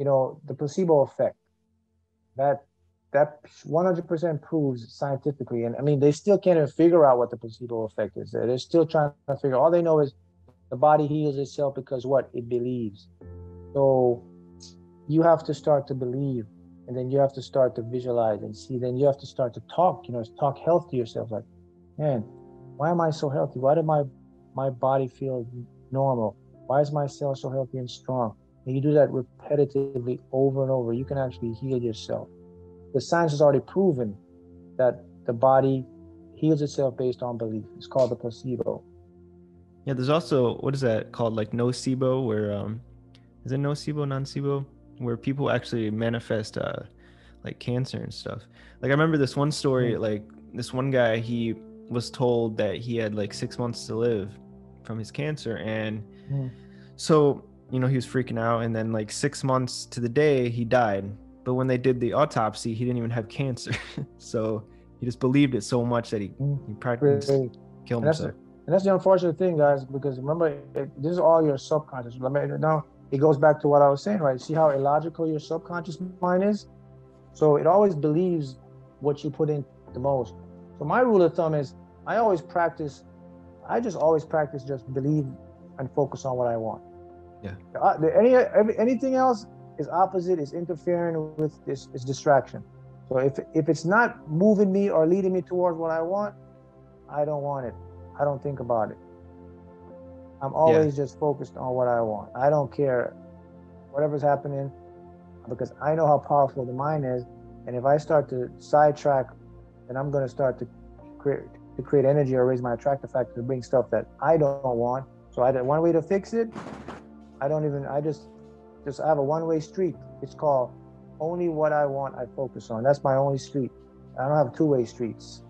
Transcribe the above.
you know, the placebo effect. That that 100% proves scientifically, and I mean, they still can't even figure out what the placebo effect is. They're still trying to figure. All they know is the body heals itself because what it believes. So you have to start to believe, and then you have to start to visualize and see. Then you have to start to talk. You know, talk health to yourself. Like, man, why am I so healthy? Why did my my body feel normal? Why is my cell so healthy and strong? And you do that repetitively over and over. You can actually heal yourself. The science has already proven that the body heals itself based on belief. It's called the placebo. Yeah, there's also what is that called? Like nocebo, where um, is it nocebo, nocebo, where people actually manifest uh, like cancer and stuff. Like I remember this one story, mm. like this one guy, he was told that he had like six months to live from his cancer, and mm. so you know he was freaking out, and then like six months to the day he died. But when they did the autopsy, he didn't even have cancer, so he just believed it so much that he mm. he practically killed himself. And that's the unfortunate thing, guys, because remember, it, this is all your subconscious. Now, it goes back to what I was saying, right? See how illogical your subconscious mind is? So it always believes what you put in the most. So my rule of thumb is I always practice, I just always practice just believe and focus on what I want. Yeah. Uh, any, anything else is opposite, is interfering with this, is distraction. So if, if it's not moving me or leading me towards what I want, I don't want it. I don't think about it. I'm always yeah. just focused on what I want. I don't care whatever's happening because I know how powerful the mind is. And if I start to sidetrack, then I'm going to start to create to create energy or raise my attractive factor to bring stuff that I don't want. So I one way to fix it. I don't even. I just just I have a one way street. It's called only what I want. I focus on. That's my only street. I don't have two way streets.